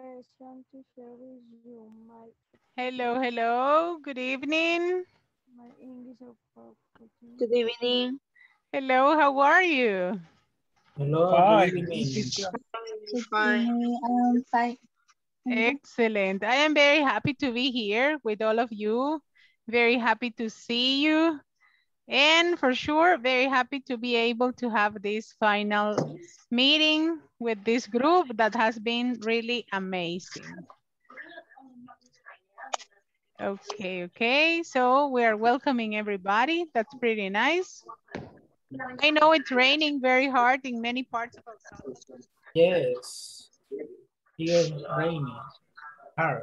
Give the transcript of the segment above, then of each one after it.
question to share with you. My, Hello, hello. Good evening. my English of Good evening. Hello, how are you? Hello, Fine. good evening. Fine. I'm fine. Excellent. I am very happy to be here with all of you. Very happy to see you. And for sure, very happy to be able to have this final meeting with this group that has been really amazing. Okay, okay. So we are welcoming everybody. That's pretty nice. I know it's raining very hard in many parts of our country. Yes. It's raining. Hard.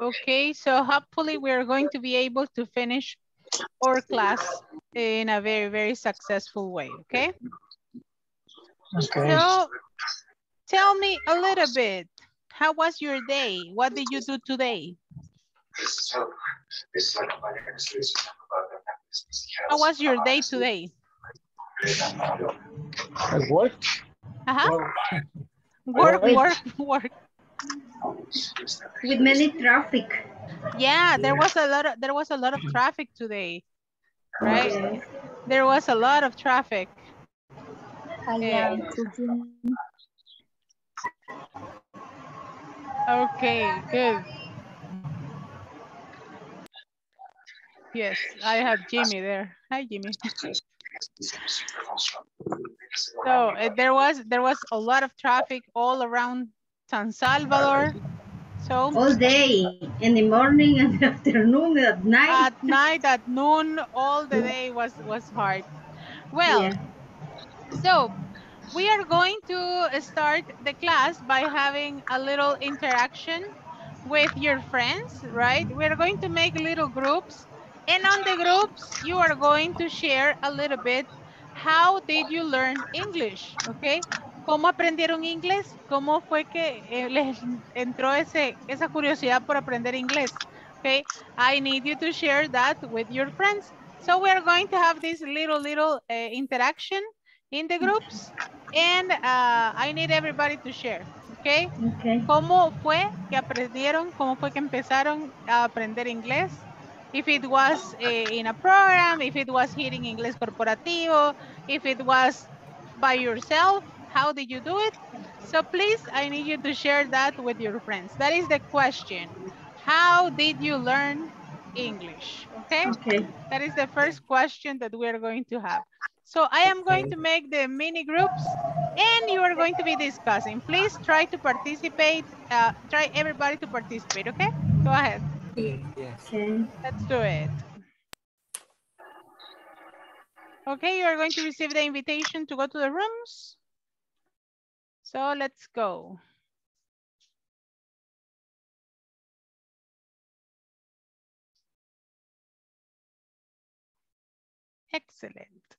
Okay, so hopefully we're going to be able to finish our class in a very, very successful way, okay? Okay. So tell me a little bit, how was your day? What did you do today? How was your day today? At work? Uh-huh. Well, Work, Wait. work, work. With many traffic. Yeah, there was a lot of there was a lot of traffic today, right? There was a lot of traffic. Yeah. Okay, good. Yes, I have Jimmy there. Hi, Jimmy. So uh, there was there was a lot of traffic all around San Salvador. So All day, in the morning and afternoon, at night. at night, at noon, all the day was was hard. Well, Yeah. so we are going to start the class by having a little interaction with your friends, right? We're going to make little groups and on the groups, you are going to share a little bit how did you learn English, okay? ¿Cómo aprendieron inglés? ¿Cómo fue que eh, les entró ese, esa curiosidad por aprender inglés? Okay, I need you to share that with your friends. So we are going to have this little, little uh, interaction in the groups and uh, I need everybody to share, okay? Okay. ¿Cómo fue que aprendieron, cómo fue que empezaron a aprender inglés? If it was eh, in a program, if it was hearing in Inglés Corporativo, if it was by yourself, how did you do it? So please, I need you to share that with your friends. That is the question. How did you learn English? Okay? Okay. That is the first question that we're going to have. So I am going to make the mini groups and you are going to be discussing. Please try to participate. Uh, try everybody to participate, okay? Go ahead. Yes. Okay. Let's do it. Okay, you are going to receive the invitation to go to the rooms. So let's go. Excellent.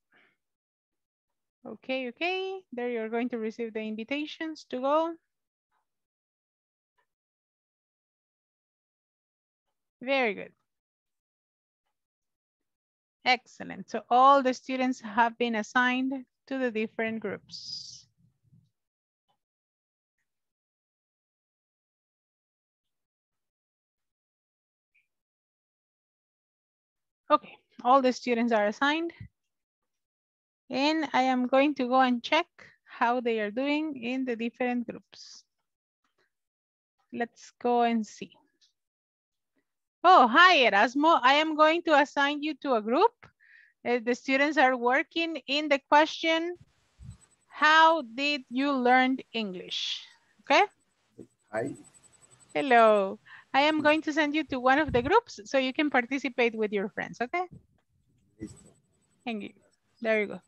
Okay, okay. There you're going to receive the invitations to go. Very good. Excellent. So all the students have been assigned to the different groups. Okay, all the students are assigned. And I am going to go and check how they are doing in the different groups. Let's go and see. Oh, hi, Erasmo. I am going to assign you to a group. Uh, the students are working in the question, how did you learn English? Okay. Hi. Hello. I am going to send you to one of the groups so you can participate with your friends, okay? Thank you. There you go.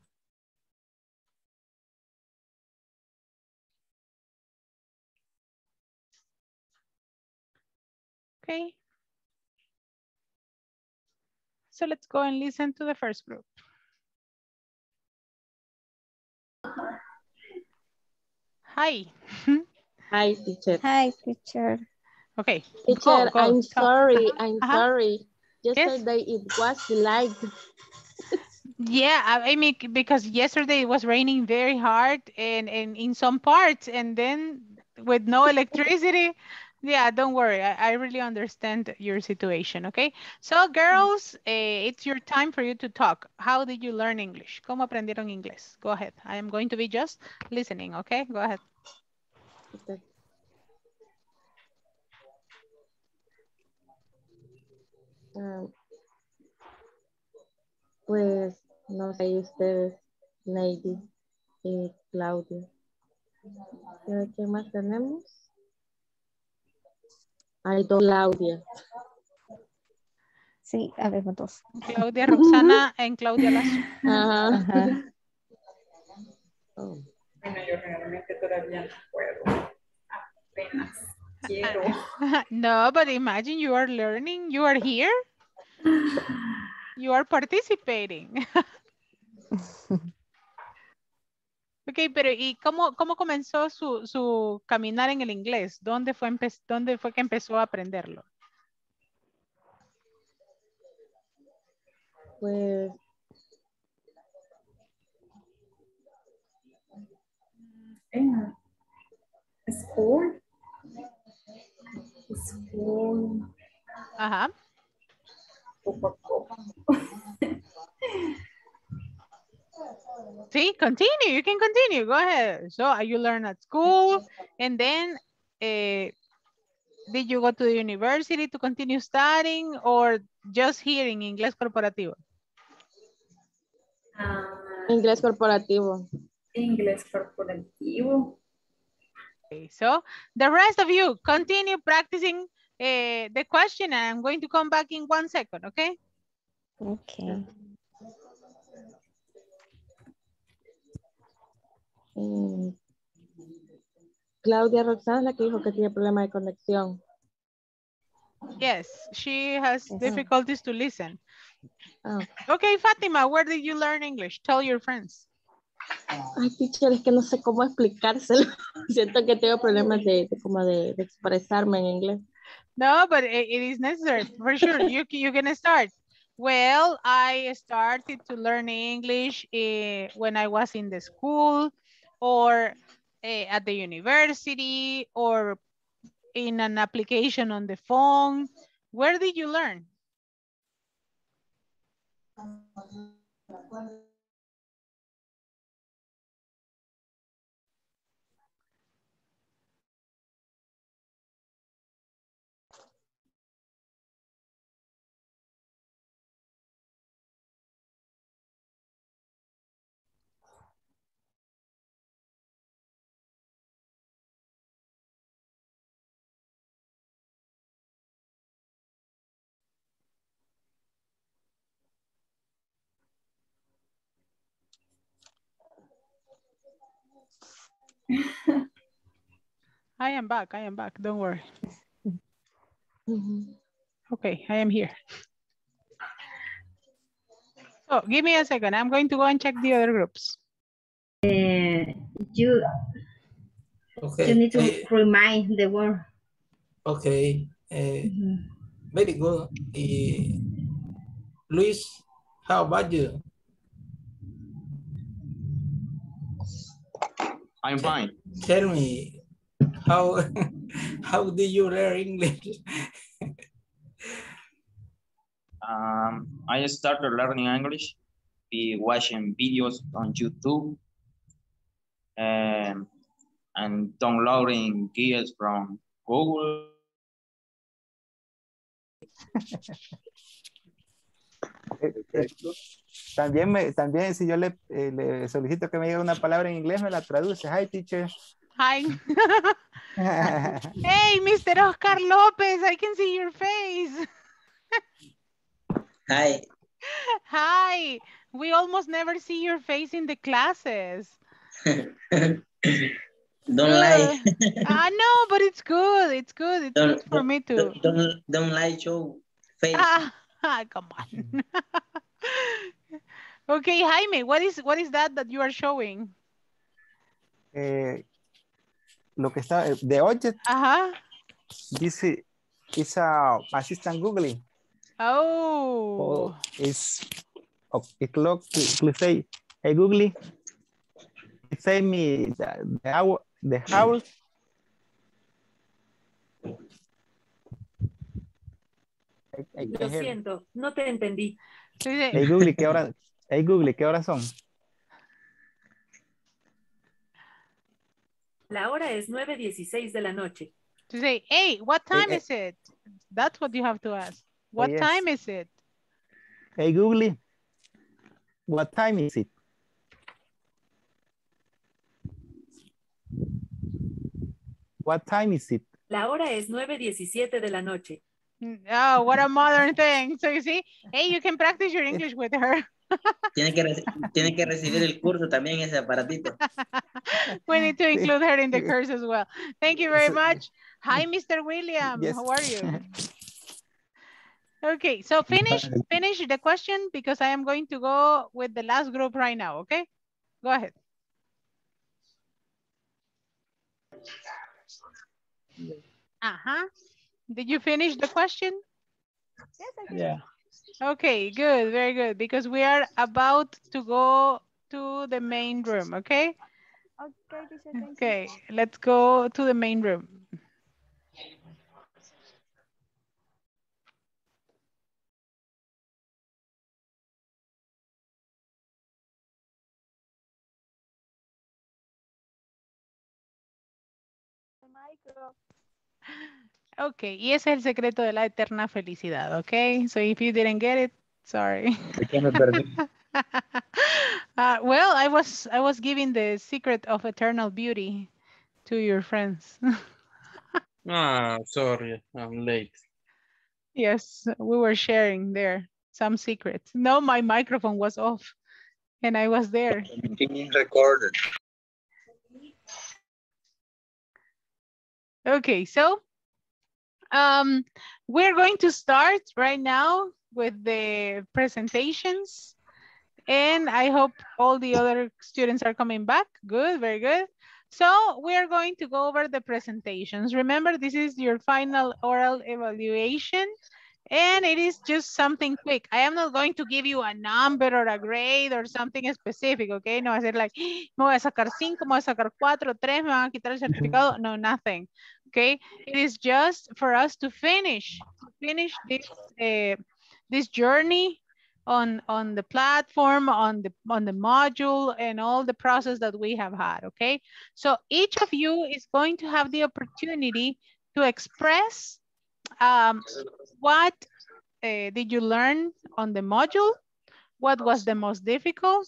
Okay. So let's go and listen to the first group. Hi. Hi, teacher. Hi, teacher. Okay. Teacher, Go, go, I'm talk. sorry. I'm Uh-huh. sorry. Yes. Yesterday it was delayed. Yeah, I mean, because yesterday it was raining very hard and, and in some parts, and then with no electricity. Yeah, don't worry. I, I really understand your situation, okay? So, girls, eh, it's your time for you to talk. How did you learn English? ¿Cómo aprendieron inglés? Go ahead. I am going to be just listening, okay? Go ahead. Okay. Pues no sé ustedes, Lady y Claudia. ¿Pero ¿Quién más tenemos? Hay dos Claudia. Sí, habemos dos. Claudia Roxana and Claudia Lazo. Ajá. Ajá. Oh, Bueno, yo realmente todavía no puedo. Apenas quiero. no, but imagine you are learning, you are here, you are participating. Ok, pero ¿y cómo, cómo comenzó su, su caminar en el inglés? ¿Dónde fue, ¿Dónde fue que empezó a aprenderlo? Pues En school. School. Ajá. Poco a poco. Sí, continue, you can continue, go ahead. So uh, you learn at school and then eh, did you go to the university to continue studying or just here in inglés corporativo? Ah, inglés corporativo. inglés corporativo. Okay, so the rest of you continue practicing eh, the question and I'm going to come back in one second, okay? Okay. Mm, Claudia Roxana la que dijo que tiene problema de conexión. Yes, she has Yes. difficulties to listen. Ah, Okay, Fatima, where did you learn English? Tell your friends. Ay, teacher, es que no sé cómo explicárselo. Siento que tengo problemas de, de como de, de expresarme en inglés. No, but it, it is necessary for sure. You're going to start. Well, I started to learn English eh, when I was in the school, or eh, at the university, or in an application on the phone. Where did you learn? I am back. I am back. Don't worry. Ujú. Okay, I am here. So give me a second. I'm going to go and check the other groups. Uh, you Okay. you need to eh, remind the word. okay. eh, Mhm. very good. Eh, Luis, how about you? I'm fine. Tell me, how how did you learn English? Um, I started learning English by watching videos on YouTube and, and downloading gears from Google. Eh, eh, También, me, también si yo le, eh, le solicito que me diga una palabra en inglés, me la traduce. Hi, teacher. Hi. hey, Mr. Oscar Lopez, I can see your face. Hi. Hi. We almost never see your face in the classes. Don't lie. I know, but it's good. It's good. It's Don't, good for me to. don't, don't, don't lie, show face. Ah, come on. okay, Jaime, what is what is that that you are showing? Eh, lo que está the de object Uh-huh. dice is a assistant googling Oh. or is o'clock, please say, hey Google, It say me the, the hour, the hour. I Lo siento, no te entendí. Hey Google, ¿qué hora? Hey Google, ¿qué horas son? La hora es 9.16 de la noche. To say, hey, what time is it? That's what you have to ask. What yes. time is it? Hey Google, what time is it? What time is it? La hora es 9.17 de la noche. Oh, what a modern thing. So you see, hey, you can practice your English with her. Tiene que, tiene que recibir el curso también ese aparatito. we need to include her in the course as well. Thank you very much. Hi, Mr. William. Yes. How are you? Okay, so finish finish the question because I am going to go with the last group right now, okay? Go ahead. Uh-huh. Did you finish the question? Yes, I did. Yeah. Okay, good, very good, because we are about to go to the main room, okay? Okay, teacher, thank you. Okay, let's go to the main room. Micro. Okay, y ese es el secreto de la eterna felicidad, okay? So if you didn't get it, sorry. Uh, well, I was I was giving the secret of eternal beauty to your friends. Ah, sorry, I'm late. yes, we were sharing there some secrets. No, my microphone was off and I was there. Being recorded. Okay, so um, we're going to start right now with the presentations. And I hope all the other students are coming back. Good, very good. So we are going to go over the presentations. Remember, this is your final oral evaluation. And it is just something quick. I am not going to give you a number or a grade or something specific, okay? No ser like, me voy a sacar cinco, me voy a sacar cuatro, tres, me van a quitar el certificado. No, nothing, okay? It is just for us to finish, to finish this, uh, this journey on, on the platform, on the, on the module, and all the process that we have had, okay? So each of you is going to have the opportunity to express um, what uh, did you learn on the module? What was the most difficult?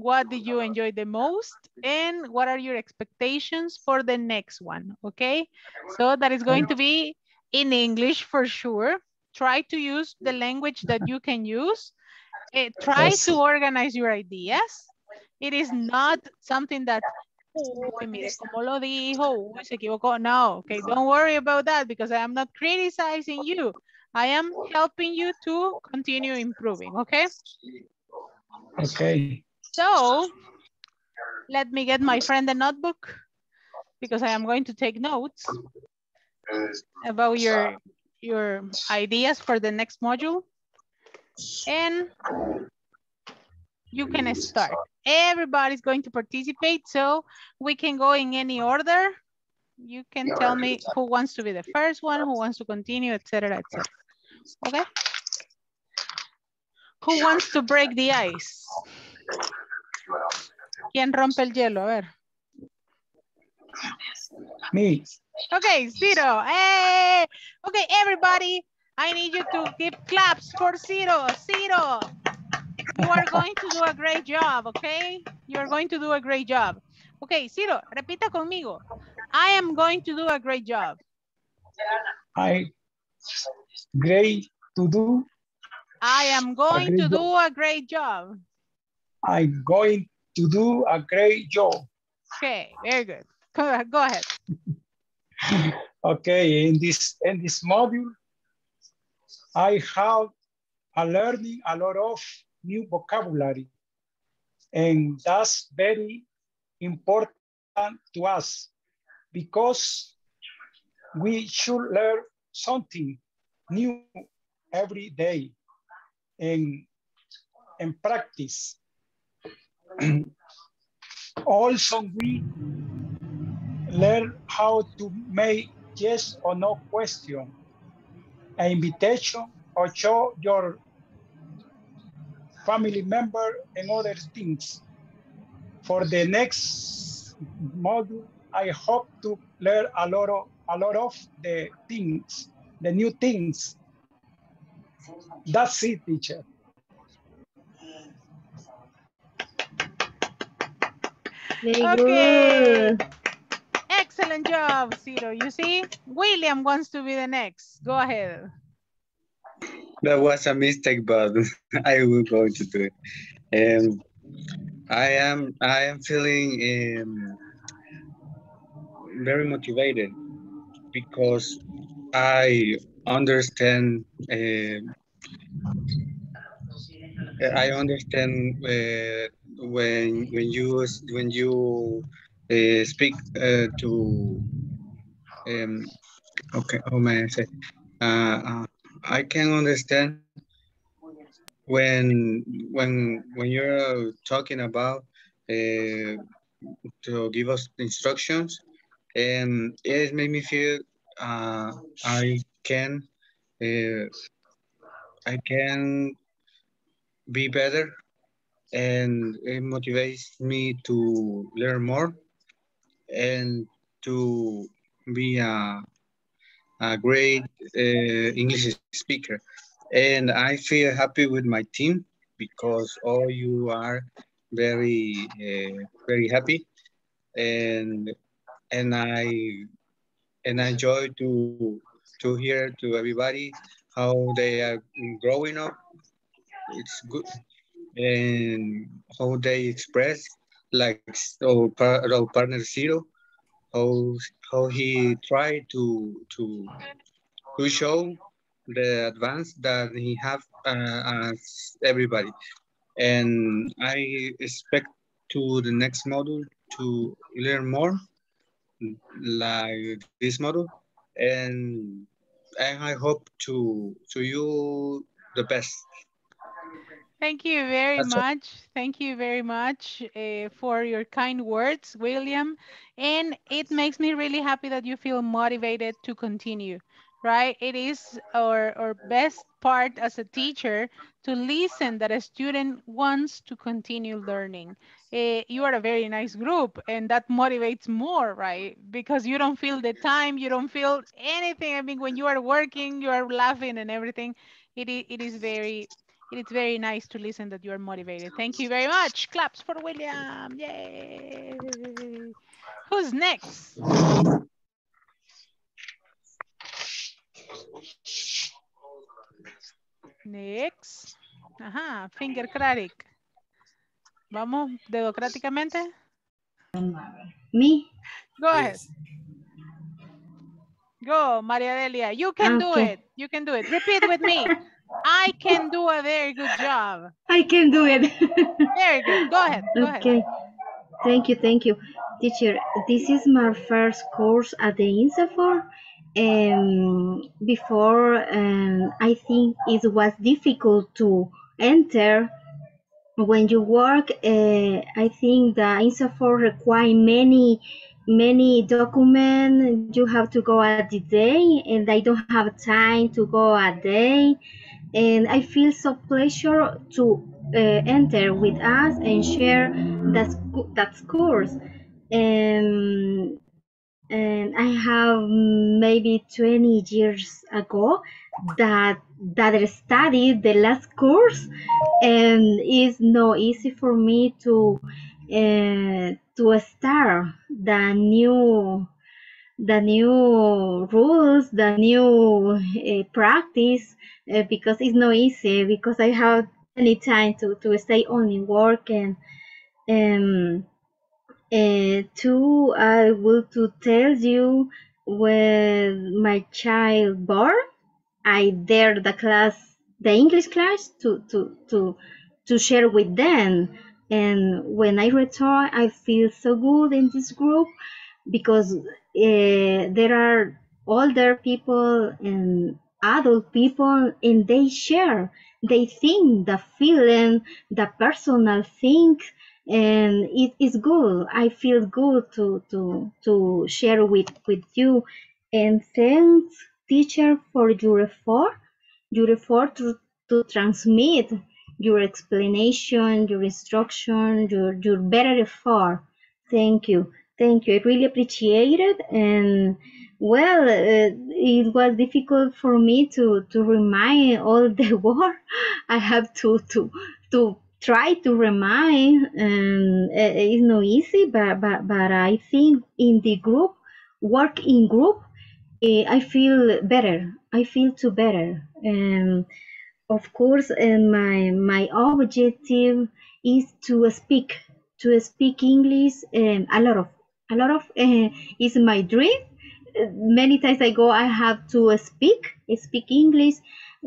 What did you enjoy the most? And what are your expectations for the next one, okay? So that is going to be in English for sure. Try to use the language that you can use. Eh, try Yes. to organize your ideas. It is not something that Uy, mire cómo lo dijo, uy, se equivocó. No, okay, don't worry about that because I am not criticizing you. I am helping you to continue improving, okay? Okay. So, let me get my friend a notebook because I am going to take notes about your, your ideas for the next module. And you can start. Everybody's going to participate, so we can go in any order. You can tell me who wants to be the first one, who wants to continue, etc., etc. Okay? Who wants to break the ice? ¿Quién rompe el hielo? A ver. Me. Okay, Zero. Hey! Okay, everybody, I need you to give claps for Zero. Zero, you are going to do a great job, okay? You are going to do a great job. Okay, Zero, repita conmigo. I am going to do a great job. I great to do. I am going to do a great job. I'm going to do a great job. Okay, very good. Go, ahead. Okay, in this in this module, I have a learning a lot of new vocabulary, and that's very important to us because we should learn something new every day, and and practice. also, we learn how to make yes or no question, an invitation, or show your family member and other things. For the next module, I hope to learn a lot of a lot of the things, the new things. That's it, teacher. Very Okay. good. Excellent job, Ciro. You see, William wants to be the next. Go ahead. That was a mistake, but I will go to do it. Um, I am I am feeling um, very motivated because I understand. um I understand uh, when when you when you uh, speak uh, to um, okay how may I say uh, I can understand when when when you're talking about uh, to give us instructions and it made me feel uh, I can I can be better and it motivates me to learn more and to be a, a great uh, English speaker. And I feel happy with my team because all you are very, uh, very happy. And and I and I enjoy to to hear to everybody how they are growing up. It's good and how they express like our, our partner Ciro, how how he tried to to to show the advance that he have uh, as everybody. And I expect to the next module to learn more like this module and and I hope to to you the best. Thank you very That's all. much. Thank you very much uh, for your kind words, William. And it makes me really happy that you feel motivated to continue, right? It is our, our best part as a teacher to listen that a student wants to continue learning. Eh, you are a very nice group and that motivates more, right? Because you don't feel the time, you don't feel anything. I mean, when you are working, you are laughing and everything. It, it is very it is very nice to listen that you are motivated. Thank you very much. Claps for William. Yay. Who's next? Next. Ajá, finger cratic. Vamos, dedocráticamente. Me? Go ahead. Go, Maria Delia. You can do Okay. it. You can do it. Repeat with me. I can do a very good job. I can do it. Very good. Go ahead. Go ahead. okay. Thank you, thank you. Teacher, this is my first course at the INSAFORP. Um, before, um, I think it was difficult to enter. When you work, uh, I think the INSAFORP require many, many documents. You have to go at the day, and I don't have time to go a day. And I feel so pleasure to uh, enter with us and share that that course. Um, and I have maybe 20 years ago that that studied the last course, and it's not easy for me to uh, to start the new the new rules, the new uh, practice, uh, because it's not easy because I have any time to, to stay only work and um uh, two I want to tell you when my child born I dare the class the English class to to to to share with them. And when I return I feel so good in this group because uh, there are older people and adult people and they share they think the feeling, the personal thing, and it is good. I feel good to to to share with with you, and thanks teacher for your effort, your effort to, to transmit your explanation, your instruction, your your better effort. Thank you. Thank you. I really appreciate it. And well, uh, it was difficult for me to, to remind all the word. I have to, to, to try to remind and uh, it's not easy, but, but, but I think in the group, work in group, eh, I feel better. I feel too better. And of course, and my, my objective is to speak, to speak English um, a lot of a lot of uh, is my dream. Uh, Many times I go, I have to speak, speak English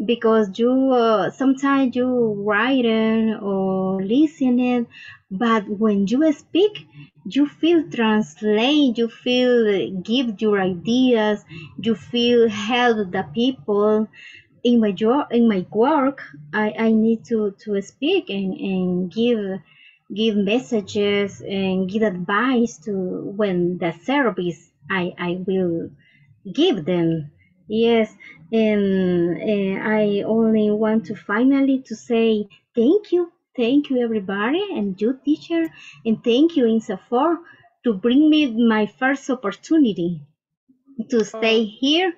because you uh, sometimes you write it or listen it, but when you speak, you feel translate, you feel give your ideas, you feel help the people. In my job, in my work, I, I need to, to speak and, and give give messages and give advice to when the service I, I will give them. Yes, and uh, I only want to finally to say thank you, thank you everybody and you teacher, and thank you INSA for to bring me my first opportunity to stay here.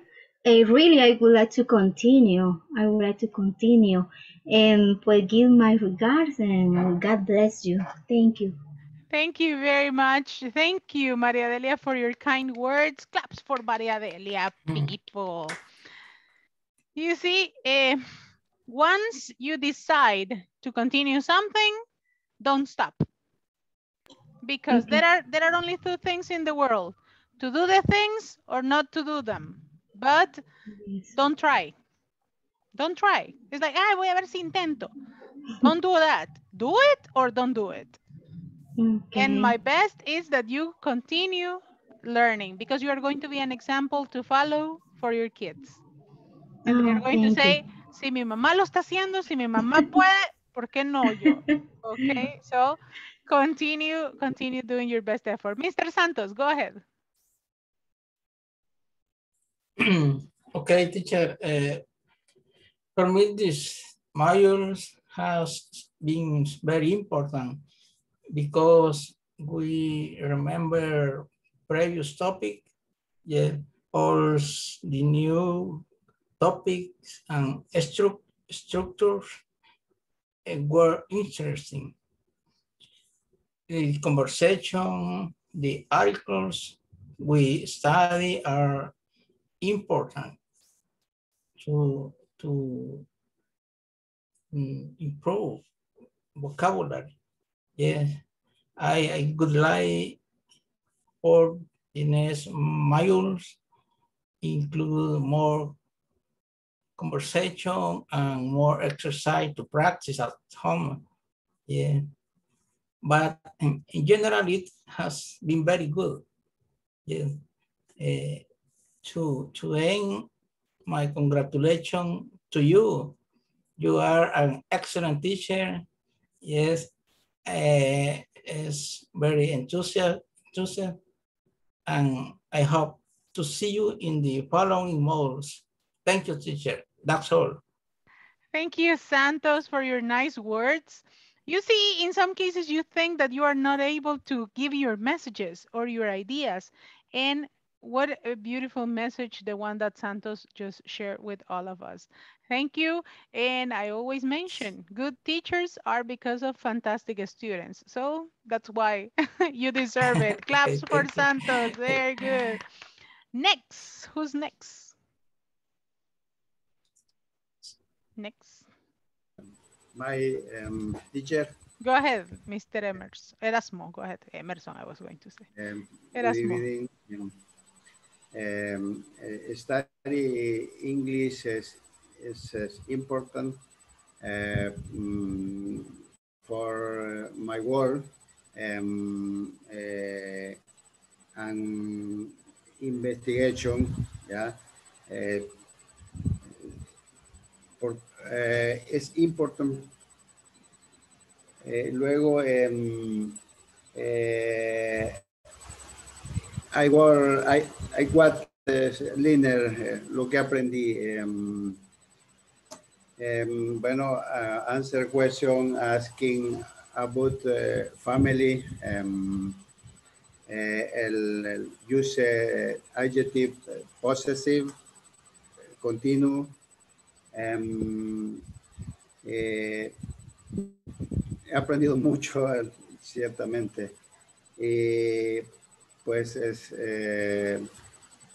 Uh, really, I would like to continue. I would like to continue and pues give my regards and God bless you. Thank you. Thank you very much. Thank you, Maria Delia, for your kind words. Claps for Maria Delia, people. You see, eh, once you decide to continue something, don't stop. Because there are there are only two things in the world: to do the things or not to do them. But don't try. Don't try. It's like, ah, voy a ver si intento. Don't do that. Do it or don't do it. And my best is that you continue learning because you are going to be an example to follow for your kids. And they're Oh, going to say, si mi mamá lo está haciendo, si mi mamá puede, ¿por qué no yo? Okay, so continue, continue doing your best effort. Mr. Santos, go ahead. okay, teacher. Uh, for me, this modules has been very important because we remember previous topic, yeah, all the new topics and stru structures uh, were interesting. The conversation, the articles we study are important to to mm, improve vocabulary. Yes, I, I would like for the next modules include more conversation and more exercise to practice at home. Yeah, but in, in general, it has been very good. Yeah, Eh, to to end my congratulations to you. You are an excellent teacher. Yes, uh, is very enthusiastic, enthusiastic, and I hope to see you in the following modules. Thank you, teacher. That's all. Thank you, Santos, for your nice words. You see, in some cases, you think that you are not able to give your messages or your ideas. And what a beautiful message, the one that Santos just shared with all of us. Thank you. And I always mention good teachers are because of fantastic students. So that's why you deserve it. Claps for Santos. Very good. Next, who's next? Next. My um, teacher, Go ahead, Mr. Emerson. Erasmo, go ahead. Emerson, I was going to say. um, good Erasmo. evening. Um, um, uh, study English is, is, is important uh, mm, for my work um, uh, and investigation. Yeah, uh, por- eh, es important. Eh, luego, em, eh, I were, I, I got eh, learner, eh, lo que aprendí. em, em, bueno, uh, answer question asking about eh, family. em, eh, el, el use eh, adjective eh, possessive, continuo. em, eh, he aprendido mucho, eh, ciertamente. Y pues es, eh,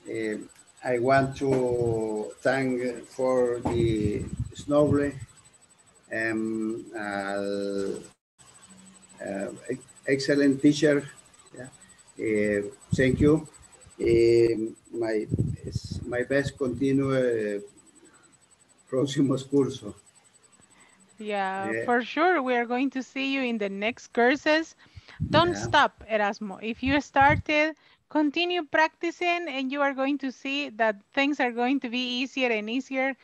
eh, I want to thank for the Snowball um, al uh, excellent teacher. yeah. Eh, thank you. Eh, my, my best continue eh, próximos cursos. Yeah, Yeah. for sure. We are going to see you in the next courses. Don't Yeah. stop, Erasmo. If you started, continue practicing and you are going to see that things are going to be easier and easier.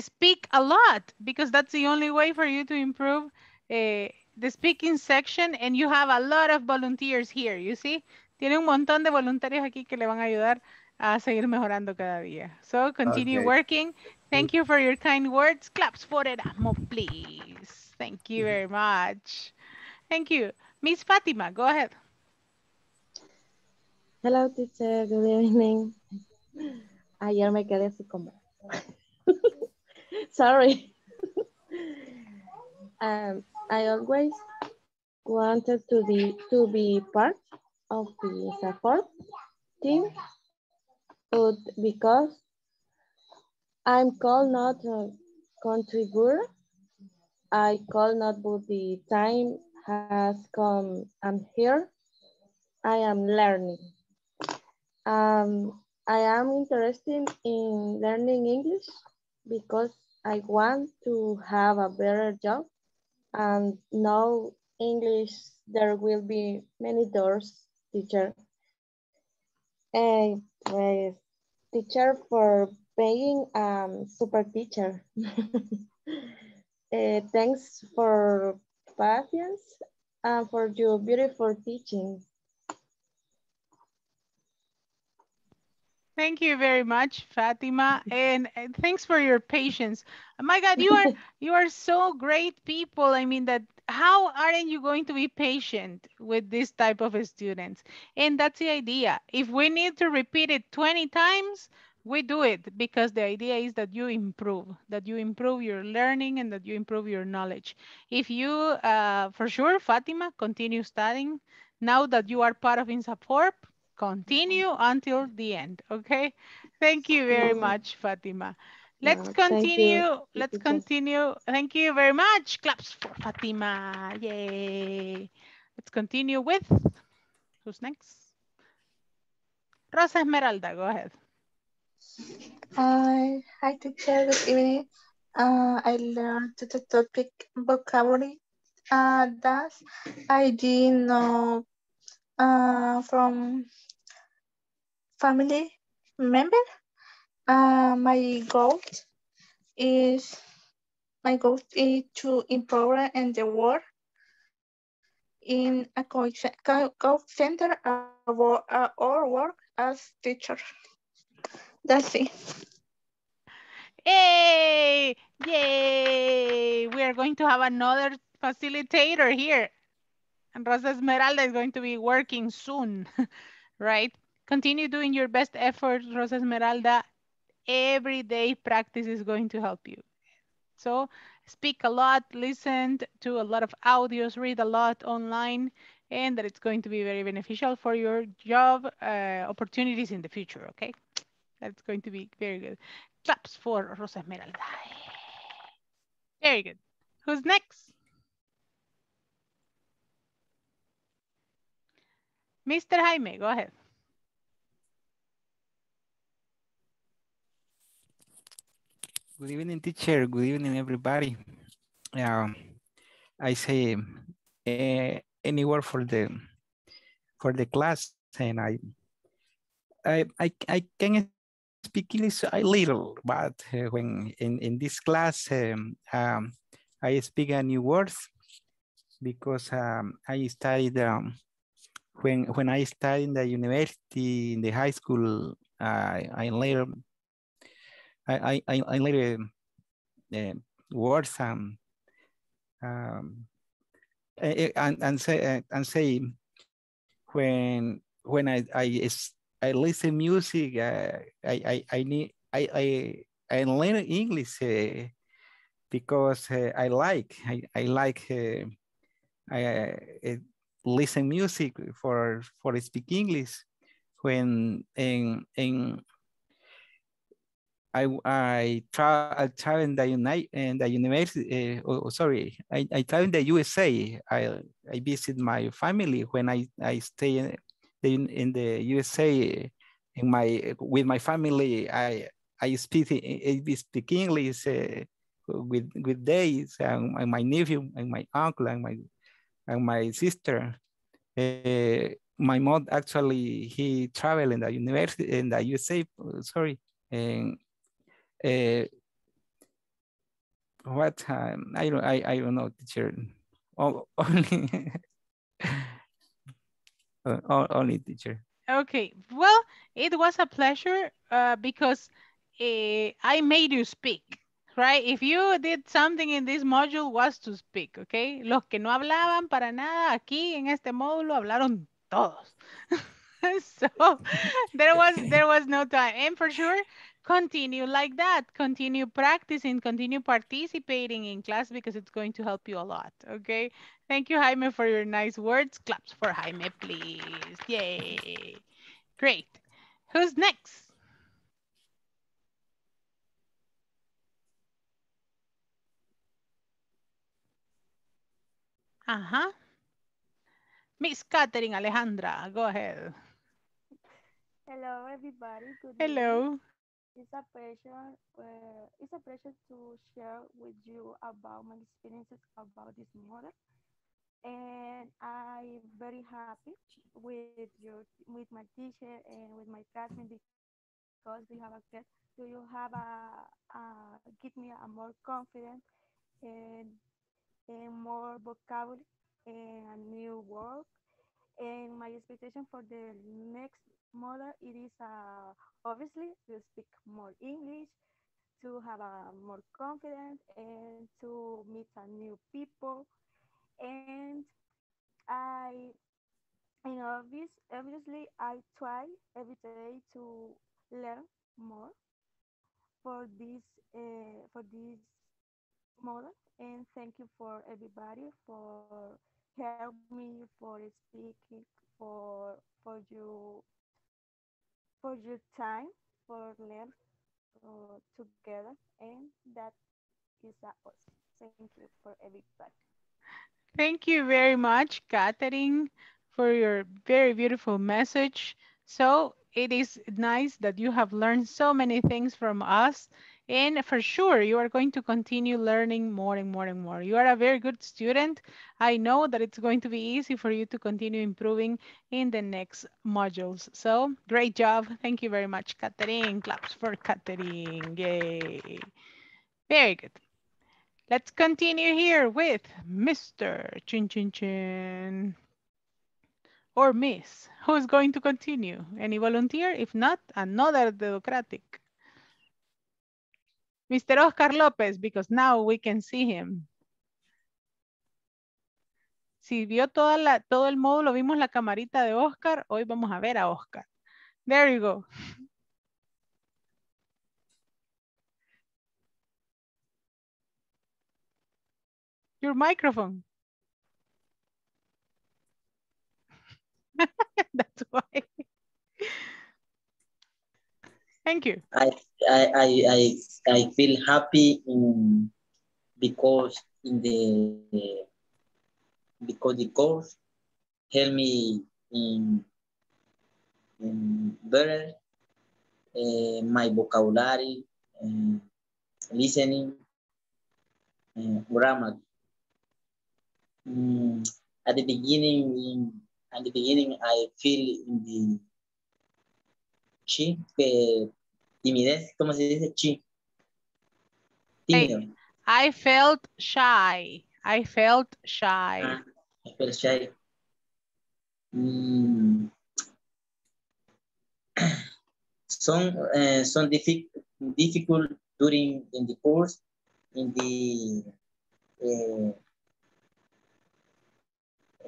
Speak a lot because that's the only way for you to improve uh, the speaking section and you have a lot of volunteers here, you see? Tiene un montón de voluntarios aquí que le van a ayudar a seguir mejorando cada día. So continue Okay. working. Thank you for your kind words. Claps for Erasmo, please. Thank you very much. Thank you. Miss Fatima, go ahead. Hello, teacher. Good evening. Ayer me quedé así como. Sorry. um, I always wanted to be to be part of the support team, but because I'm called not a contributor, I call not but the time has come. I'm here. I am learning. Um, I am interested in learning English because I want to have a better job and know English. There will be many doors, teacher. And pues, teacher for being um super teacher. Eh, thanks for patience and for your beautiful teaching. Thank you very much, Fatima, and uh, thanks for your patience. Oh my God, you are you are so great people. I mean that how aren't you going to be patient with this type of students? And that's the idea. If we need to repeat it 20 times, we do it because the idea is that you improve, that you improve your learning and that you improve your knowledge. If you, uh, for sure, Fatima, continue studying. Now that you are part of INSAFORP, continue until the end, okay? Thank you very much, Fatima. Let's No, continue. Let's continue. Thank you very much. Claps for Fatima. Yay. Let's continue with, who's next? Rosa Esmeralda, go ahead. Hi, hi teacher, good evening. Uh, I learned the topic vocabulary. Uh, that I didn't know uh, from family member. Uh, my goal is my goal is to improve in the work in a call center or, or work as teacher. That's it. Yay! Yay! We are going to have another facilitator here. And Rosa Esmeralda is going to be working soon, right? Continue doing your best effort, Rosa Esmeralda. Every day practice is going to help you. So speak a lot, listen to a lot of audios, read a lot online, and that it's going to be very beneficial for your job uh, opportunities in the future, okay? That's going to be very good. Claps for Rosa Esmeralda. Very good. Who's next? Mr. Jaime, go ahead. Good evening, teacher. Good evening, everybody. Um, I say uh, any word for the for the class, and I I I, I can speak English a little, but uh, when in, in this class, um, um, I speak a new words because um, I studied, um, when, when I studied in the university, in the high school, I, I learned, I, I, I learned uh, words um, um, and, and say, and say when, when I, I, I listen music, I, I, I need, I, I, I learn English uh, because uh, I like, I, I like, uh, I listen music for, for speak English when in, in I I try I travel in the United in the university. Uh, oh, sorry, I I travel in the USA. I I visit my family when I I stay in, in, the USA. In my with my family, I I speak I speak English uh, with with days and, and, my nephew and my uncle and my and my sister. Uh, my mom actually he traveled in the university in the USA. Sorry, and uh, what time? I don't. I I don't know, teacher. Oh, only. Uh, only teacher. Okay. Well, it was a pleasure uh, because uh, I made you speak. Right? If you did something in this module was to speak, okay? Los que no hablaban para nada aquí en este módulo hablaron todos. so there was there was no time. And for sure, continue like that continue practicing continue participating in class because it's going to help you a lot okay? Thank you jaime for your nice words. Claps for jaime please. Yay. Great. Who's next? Uh-huh. Miss catherine alejandra go ahead. Hello everybody. Good hello. evening. It's a pleasure. Uh, it's a pleasure to share with you about my experiences about this model, and I'm very happy with your with my teacher and with my classmates because we have a class. Do you have a, a give me a more confidence and and more vocabulary and a new work and my expectation for the next model it is uh, obviously to speak more English, to have a more confidence, and to meet some new people. And I, you know, obvious, obviously, I try every day to learn more for this uh, for this model. And thank you for everybody for help me for speaking for for you for your time for learn uh, together and that is us. Thank you for everybody. Thank you very much, Catherine, for your very beautiful message. So it is nice that you have learned so many things from us. And for sure, you are going to continue learning more and more and more. You are a very good student. I know that it's going to be easy for you to continue improving in the next modules. So great job. Thank you very much, Catherine. Claps for Catherine. Yay. Very good. Let's continue here with Mr. Chin Chin Chin. Or Miss. Who's going to continue? Any volunteer? If not, another democratic. Mr. Oscar López, because now we can see him. Si vio toda la, todo el módulo, vimos la camarita de Oscar, hoy vamos a ver a Oscar. There you go. Your microphone. That's why. Thank you. I I I I, feel happy in, because in the because the course help me in, in better uh, my vocabulary and listening and grammar. Mm, at the beginning, in, at the beginning, I feel in the cheap uh, timidez, ¿cómo se dice? Chi. Tímido. I felt shy. I felt shy. Ah, I felt shy. Mm. Some, uh, some diffi difficult during in the course, in the uh,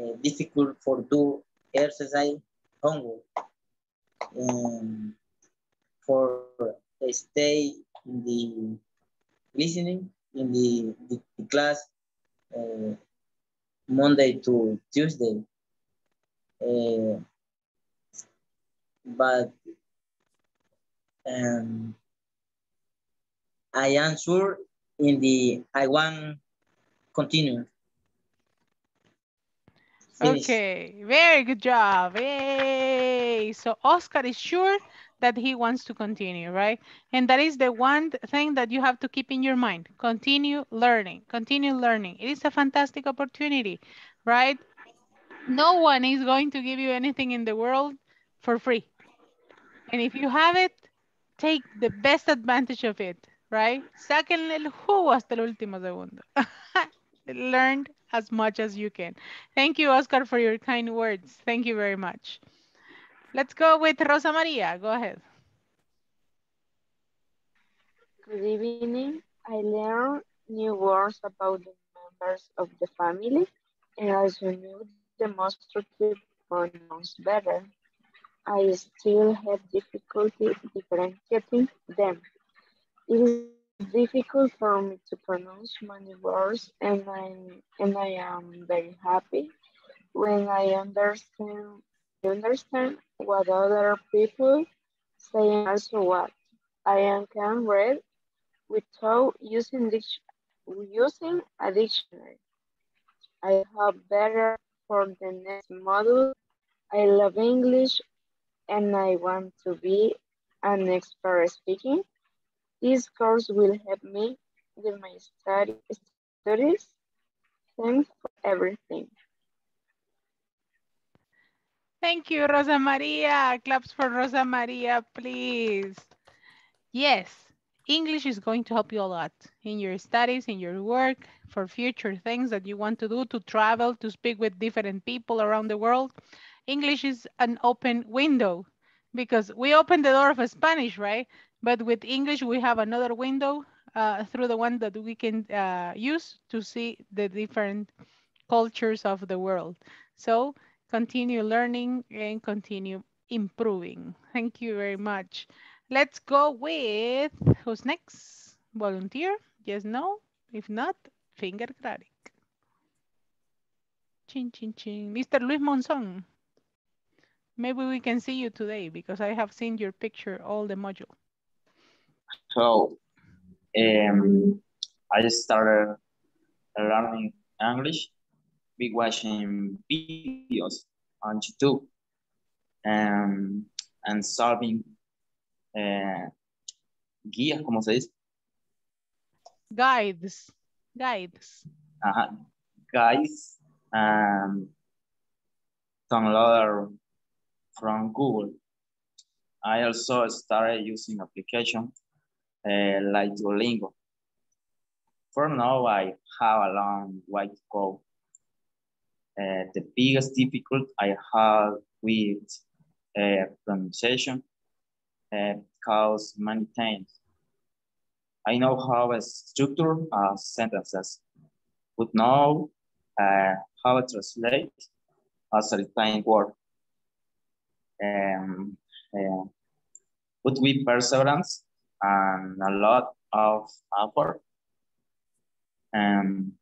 uh, difficult for do exercise homework. Um, for stay in the listening in the, the, the class uh, Monday to Tuesday. Uh, but um, I am sure in the I want continue. Finish. Okay, very good job. Yay! So Oscar is sure that he wants to continue, right? And that is the one thing that you have to keep in your mind. Continue learning, continue learning. It is a fantastic opportunity, right? No one is going to give you anything in the world for free. And if you have it, take the best advantage of it, right? Sáquenle el jugo hasta el último segundo. Learn as much as you can. Thank you, Oscar, for your kind words. Thank you very much. Let's go with Rosa Maria. Go ahead. Good evening. I learned new words about the members of the family and also knew the most demonstrative pronouns better. I still have difficulty differentiating them. It is difficult for me to pronounce many words and I, and I am very happy when I understand understand what other people say and also what I can read without using, using a dictionary. I hope better for the next module. I love English and I want to be an expert speaking. This course will help me with my study, studies. Thanks for everything. Thank you, Rosa Maria. Claps for Rosa Maria, please. Yes, English is going to help you a lot in your studies, in your work, for future things that you want to do, to travel, to speak with different people around the world. English is an open window because we open the door of Spanish, right? But with English, we have another window uh, through the one that we can uh, use to see the different cultures of the world. So continue learning and continue improving. Thank you very much. Let's go with, who's next? Volunteer? Yes, no? If not, finger crack. Chin, chin, chin. Mr. Luis Monzon. Maybe we can see you today because I have seen your picture all the module. So, um, I started learning English be watching videos on YouTube and, and solving uh, guías, ¿cómo se dice? Guides, guides. Uh, guides and downloader from Google. I also started using application uh, like Duolingo. For now, I have a long way to go uh, the biggest difficulty I have with uh, pronunciation uh, because many times I know how to structure uh, sentences, but now uh, how to translate a certain word. Um, uh, but with perseverance and a lot of effort, um,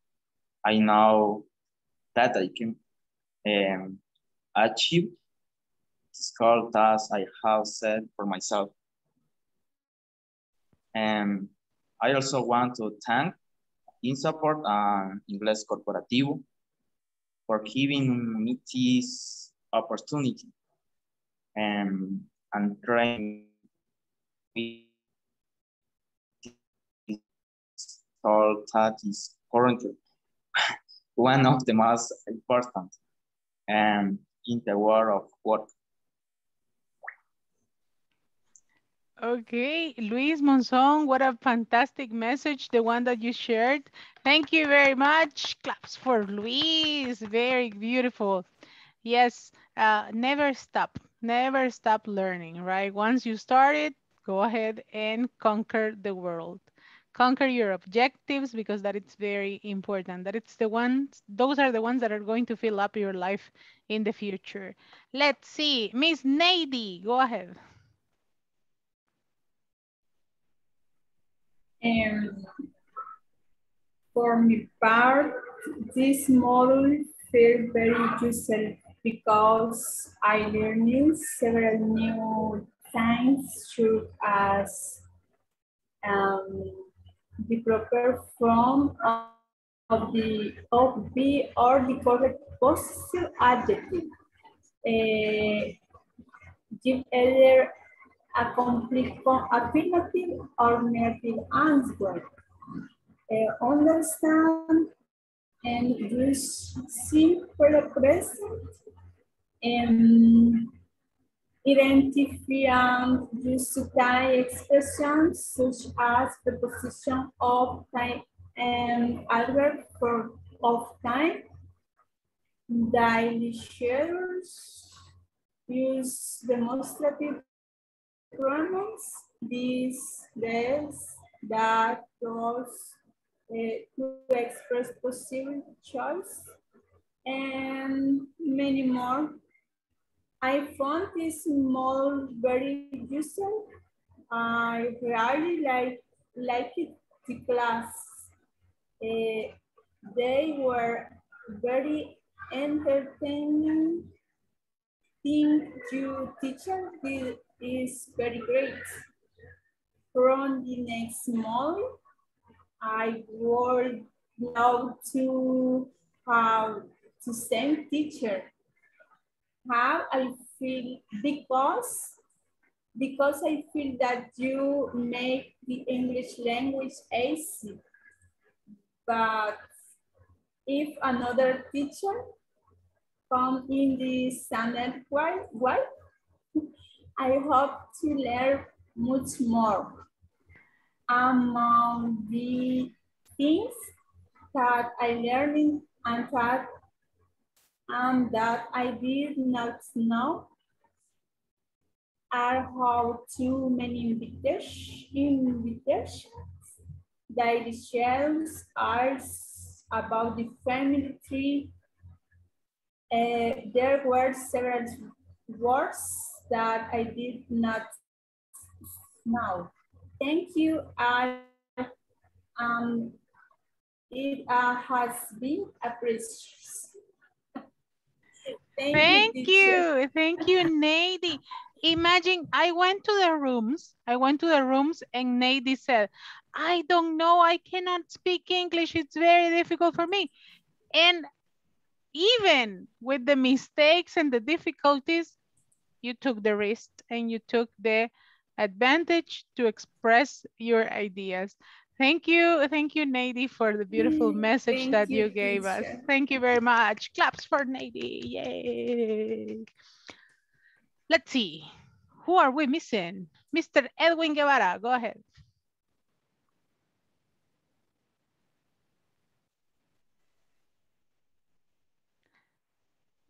I know that I can um, achieve this goal that I have set for myself. And I also want to thank INSAFORP and Inglés Corporativo for giving me this opportunity and, and trying all that is currently one of the most important um, in the world of work. Okay, Luis Monzon, what a fantastic message, the one that you shared. Thank you very much. Claps for Luis, very beautiful. Yes, uh, never stop, never stop learning, right? Once you started, go ahead and conquer the world. Conquer your objectives because that it's very important. That it's the ones, those are the ones that are going to fill up your life in the future. Let's see, Miss Nady, go ahead. Um, for my part, this model felt very useful because I learned several new things such as um, the proper form of, of the of be or the correct possessive adjective. Uh, give either a complete affirmative or negative answer. Uh, understand and use simple present and identify and use supply expressions such as preposition of time and adverb for of time. Daily schedules use demonstrative pronouns. This this that those uh, to express possible choice. And many more I found this model very useful. I really like like it the class. Eh, they were very entertaining. Think you teacher did is very great. From the next model, I would love to have the same teacher how I feel because because I feel that you make the English language easy. But if another teacher come in the standard way, way, I hope to learn much more. Among the things that I learned and that and that I did not know are how too many invitations, invitations daily shells are about the family tree. Uh, there were several words that I did not know. Thank you. I, um, it uh, has been appreciated. Thank, Thank you. you. Thank you, Nady. Imagine I went to the rooms. I went to the rooms and Nady said, I don't know. I cannot speak English. It's very difficult for me. And even with the mistakes and the difficulties, you took the risk and you took the advantage to express your ideas. Thank you. Thank you, Nady, for the beautiful mm, message Thank that you, you gave us. Thank you very much. Claps for Nady. Yay. Let's see. Who are we missing? Mr. Edwin Guevara, go ahead.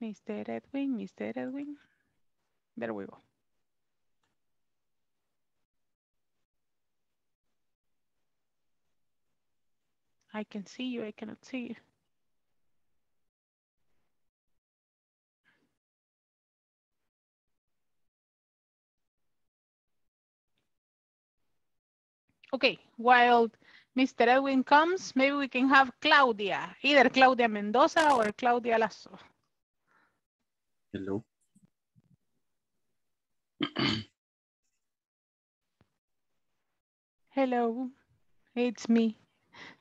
Mr. Edwin, Mr. Edwin. There we go. I can see you, I cannot see you. Okay, while Mr. Edwin comes, maybe we can have Claudia, either Claudia Mendoza or Claudia Lasso. Hello. Hello, it's me.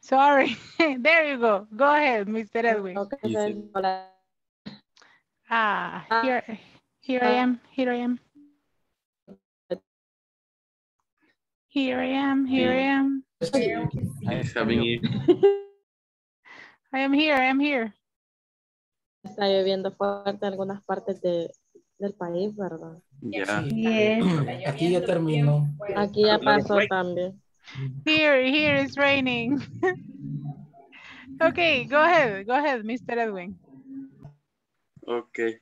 Sorry, there you go. Go ahead, Mr. Edwin. Ah, here, here I am, here I am. Here I am, here I am. I'm having it. I am here, I am here. Está lloviendo fuerte en algunas partes de, del país, ¿verdad? Ya. Yes. Aquí ya terminó. Aquí ya pasó también. Here, here is raining. okay, go ahead, go ahead, Mr. Edwin. Okay.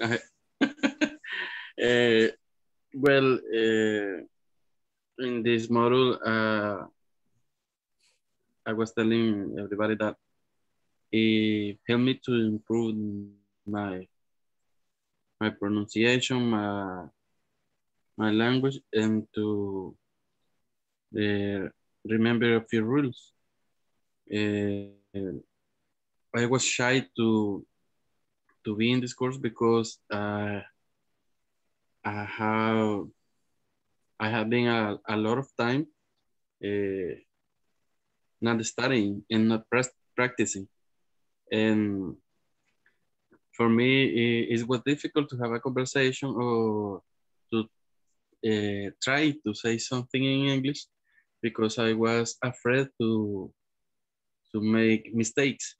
uh, well, uh, in this module, uh, I was telling everybody that it helped me to improve my my pronunciation, my my language, and to uh, remember a few rules. Uh, I was shy to to be in this course because uh, I have I have been a, a lot of time uh, not studying and not practicing, and for me it, it, was difficult to have a conversation or to uh, try to say something in English because I was afraid to to make mistakes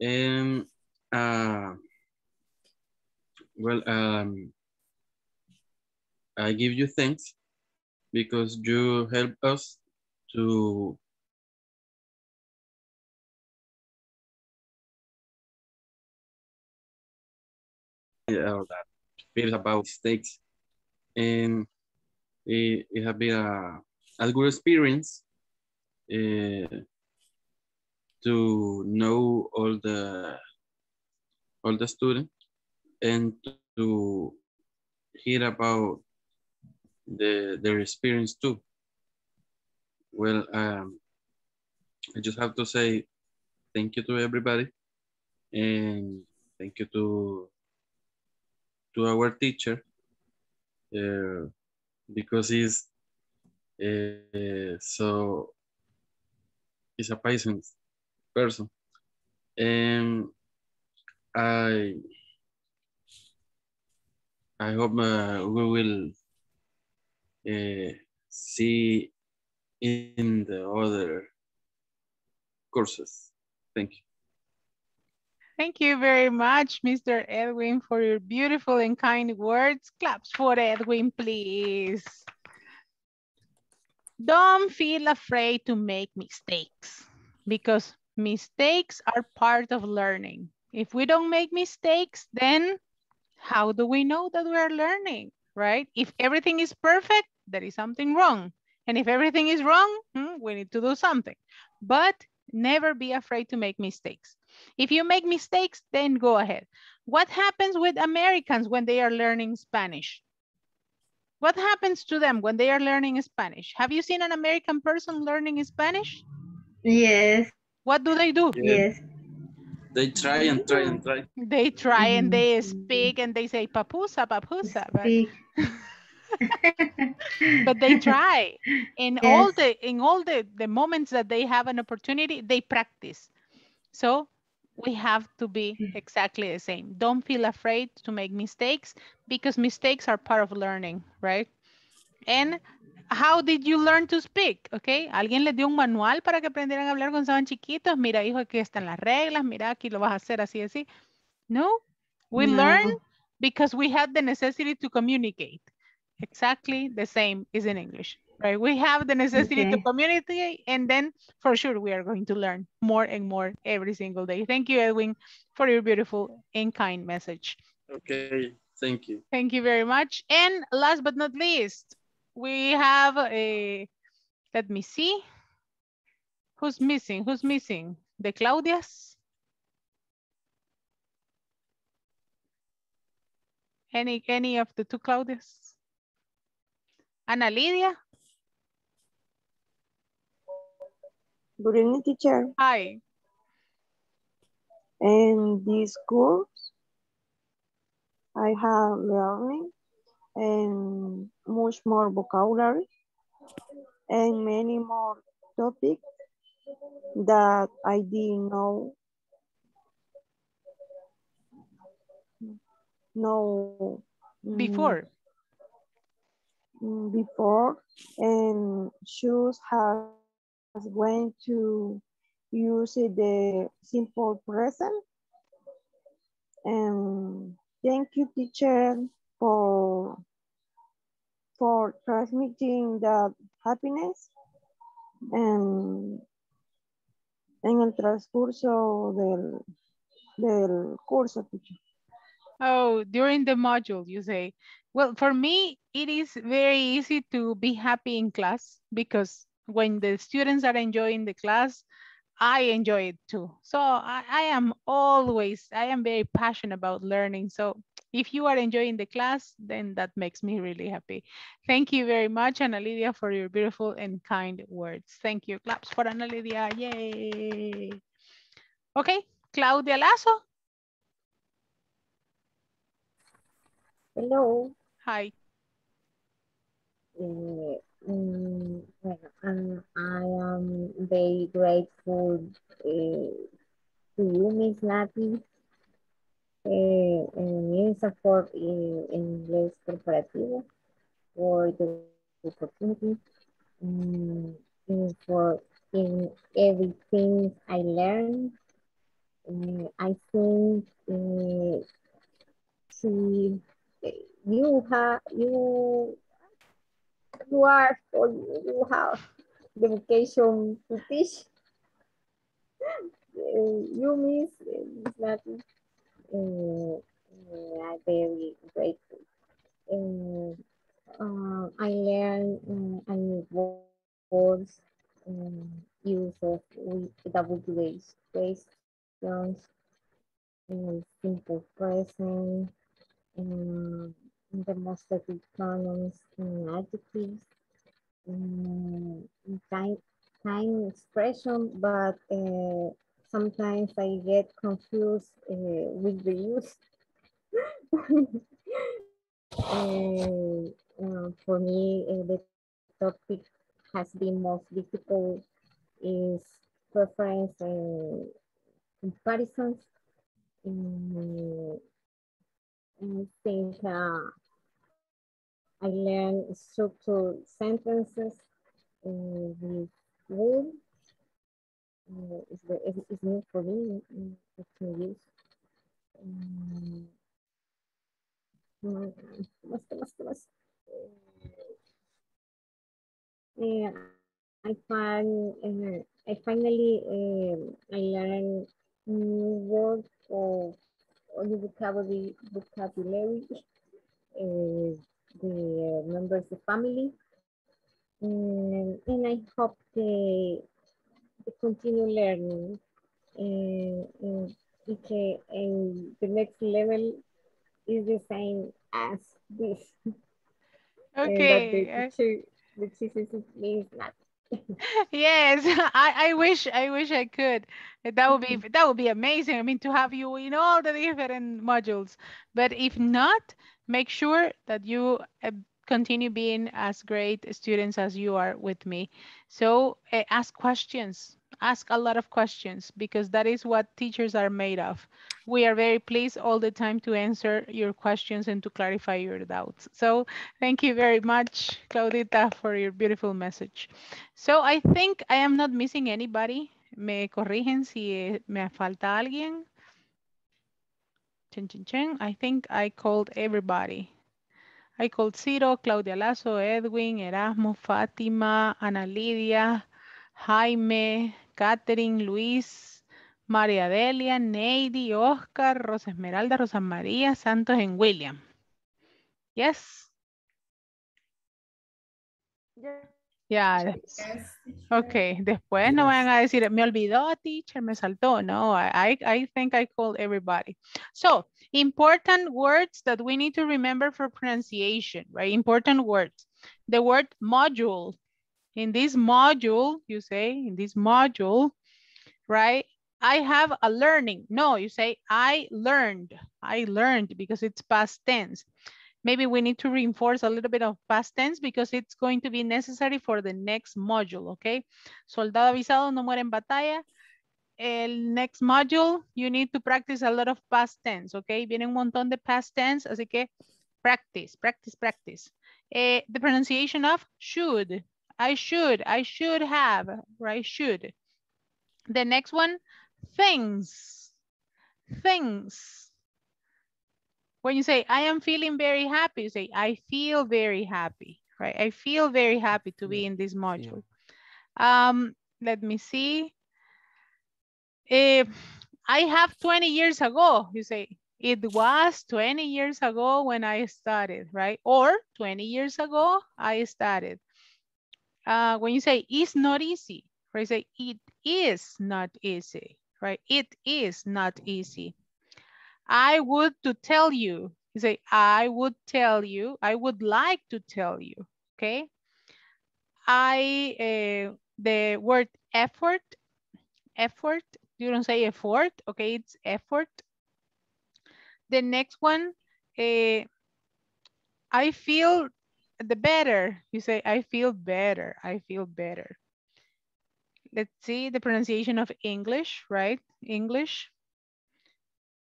and. Uh, well, um, I give you thanks because you help us to uh, that feel about mistakes and it, it has been a good experience uh, to know all the all the students and to hear about the their experience too. Well, um, I just have to say thank you to everybody and thank you to to our teacher uh, because he's uh, so he's a patient person and I I hope uh, we will uh, see in the other courses. Thank you. Thank you very much, Mr. Edwin, for your beautiful and kind words. Claps for Edwin, please. Don't feel afraid to make mistakes because mistakes are part of learning. If we don't make mistakes, then how do we know that we are learning, right? If everything is perfect, there is something wrong. And if everything is wrong, hmm, we need to do something. But never be afraid to make mistakes. If you make mistakes, then go ahead. What happens with Americans when they are learning Spanish? What happens to them when they are learning Spanish? Have you seen an American person learning Spanish? Yes. What do they do? Yes. They try and try and try. They try and mm-hmm. they speak and they say papusa, papusa. But, but they try. In Yes. all the in all the, the moments that they have an opportunity, they practice. So we have to be mm. exactly the same. Don't feel afraid to make mistakes because mistakes are part of learning, right? And how did you learn to speak? Okay, alguien les dio un manual para que aprendieran a hablar cuando estaban chiquitos. Mira, hijo, aquí están las reglas. Mira, aquí lo vas a hacer así, así. No, we No. learn because we had the necessity to communicate. Exactly the same is in English, right? We have the necessity to Okay. communicate and then for sure we are going to learn more and more every single day. Thank you, Edwin, for your beautiful and kind message. Okay, thank you. Thank you very much. And last but not least, we have a, let me see. Who's missing? Who's missing? The Claudias? Any, any of the two Claudias? Ana Lidia? Good evening, teacher. Hi. In this course, I have learning and much more vocabulary and many more topics that I didn't know know mm, Before. mm, before and shoes has when to use the simple present. And thank you, teacher, for for transmitting that happiness And en el transcurso del, del curso, teacher. Oh, during the module, you say. Well, for me, it is very easy to be happy in class because when the students are enjoying the class, I enjoy it too. So I, I am always, I am very passionate about learning. So if you are enjoying the class, then that makes me really happy. Thank you very much, Ana Lydia, for your beautiful and kind words. Thank you. Claps for Ana Lydia. Yay. Okay, Claudia Lazo. Hello. Hi. Eh, mm, bueno, um, I am very grateful eh, to you, Miss Nati, eh, en INSAFORP eh, Inglés Corporativo for the opportunity and for in everything I learned. Eh, I think eh, she, you have you you are or you have the vocation to teach. Uh, you miss uh, Miss Uh, uh, I'm very grateful. Uh, uh, I learned uh, a new words, um, use of WH questions, uh, simple present, um, demonstrative pronouns and adjectives, um, time, time expression, but uh, sometimes I get confused uh, with the use. uh, uh, for me, uh, the topic has been most difficult is preference and comparisons. Um, I think uh, I learned structured sentences uh, with would. Uh, the is, is new for me mm, to use. Um, más. Uh, I find uh, I finally uh, I learned new words of only vocabulary vocabulary eh, uh, the members of family and, and I hope they, they continue learning eh, and, and, okay, and the next level is the same as this Okay. the teacher the teacher means not yes I, I wish i wish i could. That would be that would be amazing. I mean to have you in all the different modules. But if not make sure that you uh, continue being as great students as you are with me. So uh, ask questions ask a lot of questions because that is what teachers are made of we are very pleased all the time to answer your questions and to clarify your doubts so thank you very much claudita for your beautiful message so I think I am not missing anybody. Me corrigen si eh, me falta alguien. Chen, chen, chen. I think I called everybody. I called Ciro, Claudia Lazo, Edwin, Erasmo, Fátima, Ana Lidia, Jaime, Catherine, Luis, María Delia, Neidi, Oscar, Rosa Esmeralda, Rosa María, Santos, and William. Yes. Ya, ok, después no vayan a decir, me olvidó, teacher, me saltó. No, I, I think I called everybody. So, important words that we need to remember for pronunciation, right? Important words. The word module. In this module, you say, in this module, right? I have a learning. No, you say, I learned. I learned because it's past tense. Maybe we need to reinforce a little bit of past tense because it's going to be necessary for the next module, okay? Soldado avisado no muere en batalla. El next module, you need to practice a lot of past tense, okay? Viene un montón de past tense, así que practice, practice, practice. Eh, the pronunciation of should. I should, I should have, right? Should. The next one, things. Things. When you say, I am feeling very happy, you say, I feel very happy, right? I feel very happy to be in this module. Um, let me see. If I have 20 years ago, you say, it was 20 years ago when I started, right? Or 20 years ago, I started. Uh, when you say it's not easy, right? Say it is not easy, right? It is not easy. I would to tell you, you say, I would tell you, I would like to tell you, okay? I, uh, the word effort, effort, you don't say effort, okay, it's effort. The next one, uh, I feel the better. You say, I feel better, I feel better. Let's see the pronunciation of English, right? English.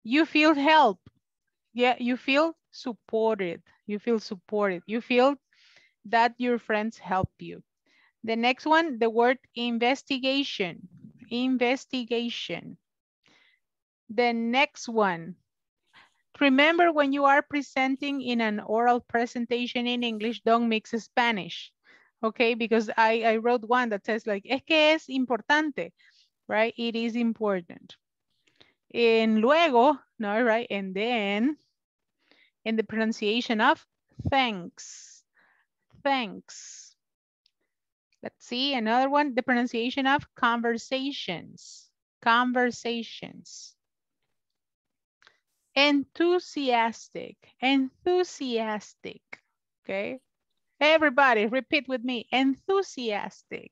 You feel help. Yeah, you feel supported. You feel supported. You feel that your friends help you. The next one, the word investigation. Investigation. The next one. Remember when you are presenting in an oral presentation in English, don't mix Spanish. Okay, because I, I wrote one that says like, es que es importante, right? It is important. And luego, no, right? And then, in the pronunciation of thanks, thanks. Let's see, another one, the pronunciation of conversations, conversations. Enthusiastic, enthusiastic, okay? Everybody repeat with me, enthusiastic.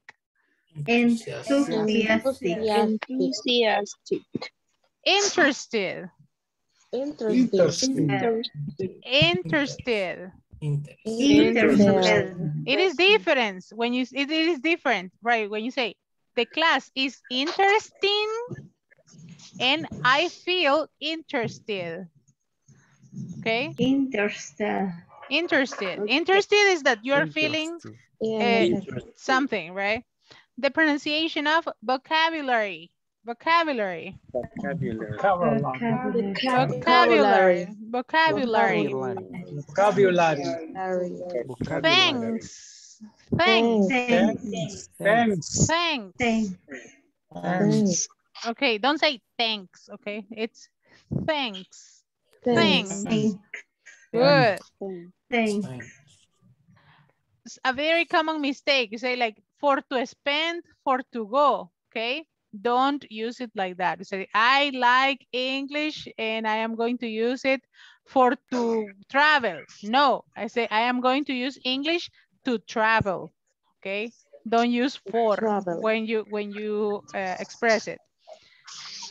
Enthusiastic. Enthusiastic. Interested. Interested. Interested. Interested. It is different when you it is different, right? When you say the class is interesting and I feel interested. Okay? Interested. Interested. Interested is that you're feeling uh, something, right? The pronunciation of vocabulary. Vocabulary. Vocabulary. Vocabulary. Vocabulary. Vocabulary. Thanks. Thanks. Thanks. Thanks. Thanks. Okay, don't say thanks, okay? It's thanks. Thanks. Thanks. Good. Thanks. It's a very common mistake. You say like for to spend, for to go, okay? Don't use it like that. You say, I like English and I am going to use it for to travel. No, I say I am going to use English to travel, okay? Don't use for Travel. when you when you uh, express it.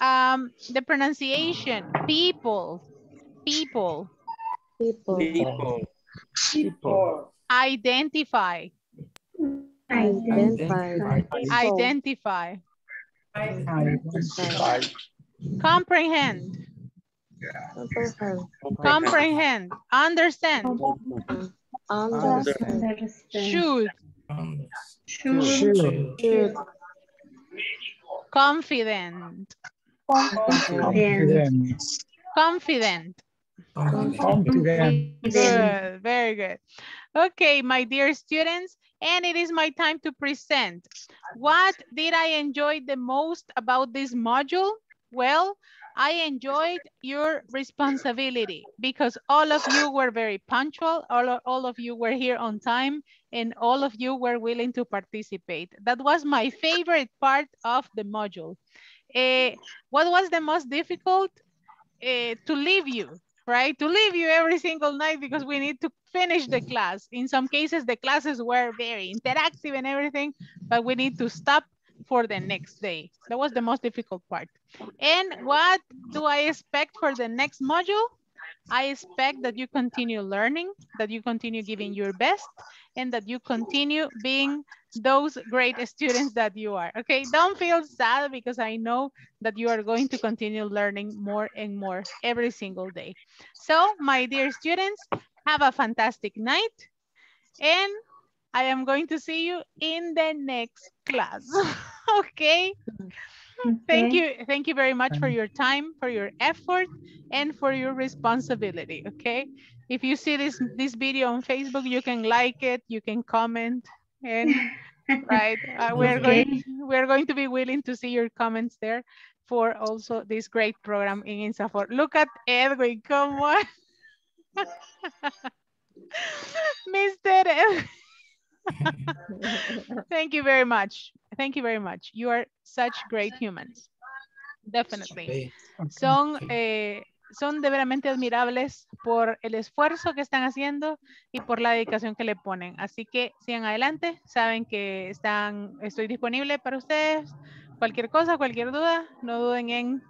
Um, the pronunciation, people, people, People. People. People. identify, Identify. identify, Identify. comprehend, Comprehend. comprehend, understand, Understand. Understand. should, Should. Should. Should. Confident, Confident. confident. Confident. Good, very good. Okay, my dear students, and it is my time to present. What did I enjoy the most about this module? Well, I enjoyed your responsibility because all of you were very punctual, all, all of you were here on time, and all of you were willing to participate. That was my favorite part of the module. Eh, what was the most difficult? Eh, to leave you, right? To leave you every single night because we need to finish the class. In some cases, the classes were very interactive and everything, but we need to stop for the next day. That was the most difficult part. And what do I expect for the next module? I expect that you continue learning, that you continue giving your best, and that you continue being those great students that you are. Okay, don't feel sad because I know that you are going to continue learning more and more every single day. So, my dear students, have a fantastic night, and I am going to see you in the next class. okay? Thank you. Thank you very much for your time, for your effort, and for your responsibility. Okay. If you see this this video on Facebook, you can like it, you can comment, and right, uh, we're going we're going to be willing to see your comments there for also this great program in INSAFORP. Look at Edwin, come on. Mr. Edwin. Thank you very much. Thank you very much. You are such great humans. Definitely. Son, eh, son de veramente admirables por el esfuerzo que están haciendo y por la dedicación que le ponen. Así que sigan adelante. Saben que están, estoy disponible para ustedes. Cualquier cosa, cualquier duda, no duden en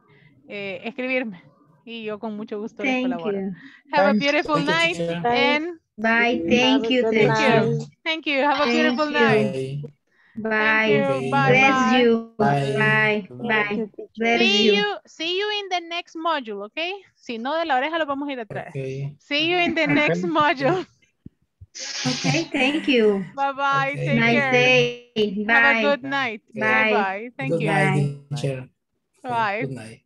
eh, escribirme. Y yo con mucho gusto les Thank colaboro. you. Have a Thank beautiful you, night and Bye. Thank you, Thank you. Thank you. Have a Thank beautiful you. night. Bye. you. Bye, Bless bye. you. Bye. Bye. Bye. Bless See you. see you in the next module, okay? Si no, de la oreja lo vamos a ir atrás. Okay. See you in the next module. Okay, thank you. Bye bye. Okay. Take Nice care. day. Have a Bye. good night. Bye. Bye. Thank Good you. night, teacher. Bye. Good night.